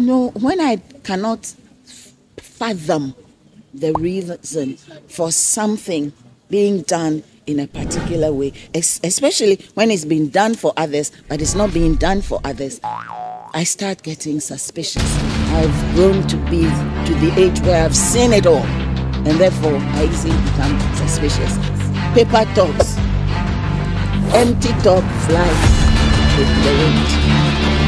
No, when I cannot fathom the reason for something being done in a particular way, especially when it's been done for others, but it's not being done for others, I start getting suspicious. I've grown to be to the age where I've seen it all, and therefore I easily become suspicious. Paper talks, empty talk flies with the wind.